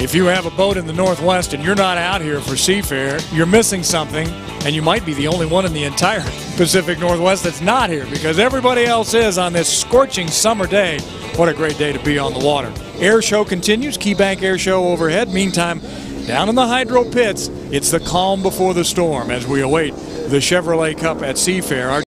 If you have a boat in the Northwest and you're not out here for Seafair, you're missing something, and you might be the only one in the entire Pacific Northwest that's not here because everybody else is on this scorching summer day. What a great day to be on the water. Air show continues, KeyBank Air Show overhead. Meantime, down in the hydro pits, it's the calm before the storm as we await the Chevrolet Cup at Seafair. Our